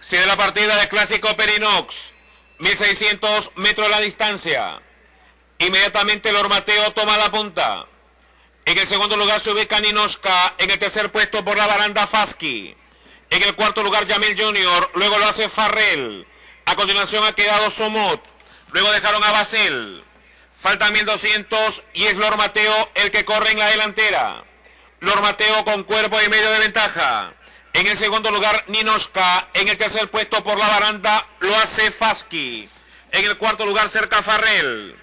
Sigue la partida del clásico Perinox. 1600 metros la distancia. Inmediatamente Lor Mateo toma la punta. En el segundo lugar se ubica Ninoska. En el tercer puesto por la baranda Faski. En el cuarto lugar Yamil Junior. Luego lo hace Farrell. A continuación ha quedado Somot. Luego dejaron a Basel. Faltan 1200 y es Lor Mateo el que corre en la delantera. Lor Mateo con cuerpo y medio de ventaja. En el segundo lugar, Ninoska. En el tercer puesto por la baranda lo hace Faski. En el cuarto lugar, cerca Farrell.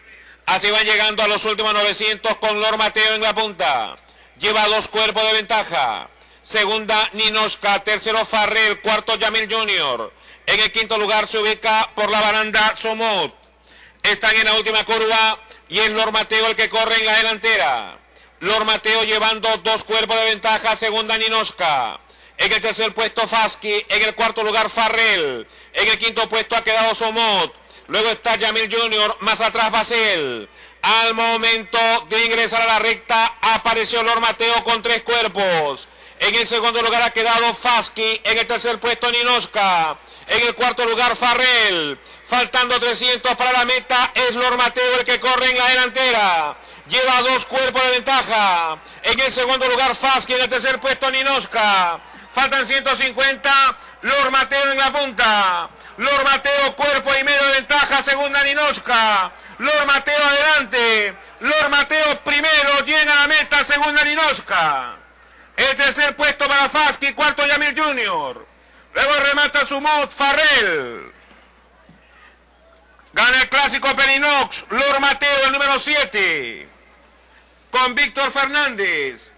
Así van llegando a los últimos 900 con Lor Mateo en la punta. Lleva dos cuerpos de ventaja. Segunda, Ninoska. Tercero, Farrell. Cuarto, Yamil Junior. En el quinto lugar se ubica por la baranda Somot. Están en la última curva y es Lor Mateo el que corre en la delantera. Lor Mateo llevando dos cuerpos de ventaja. Segunda, Ninoska. En el tercer puesto Faski. En el cuarto lugar Farrell. En el quinto puesto ha quedado Somot. Luego está Yamil Junior. Más atrás Basel. Al momento de ingresar a la recta apareció Lor Mateo con tres cuerpos. En el segundo lugar ha quedado Faski. En el tercer puesto Ninoska. En el cuarto lugar Farrell. Faltando 300 para la meta. Es Lor Mateo el que corre en la delantera. Lleva dos cuerpos de ventaja. En el segundo lugar Faski. En el tercer puesto Ninoska. Faltan 150. Lor Mateo en la punta. Lor Mateo, cuerpo y medio de ventaja. Segunda Ninoska. Lor Mateo adelante. Lor Mateo primero. Llega la meta. Segunda Ninoska. El tercer puesto para Faski. Cuarto Yamil Junior. Luego remata su mod Farrell. Gana el clásico Perinox. Lor Mateo, el número 7. Con Víctor Fernández.